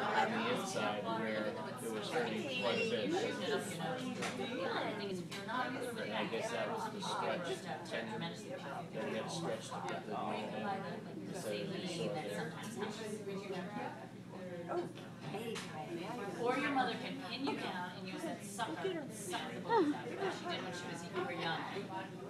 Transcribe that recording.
on the inside where it was hurting quite a bit. The other thing is if you're not really And I guess that was the stretch tendon, tremendously powerful. had to stretch to put the knee in. The saline that sometimes happens. Or your mother can pin you down and use that sucker, and suck the bones out, as she did when she was you were young.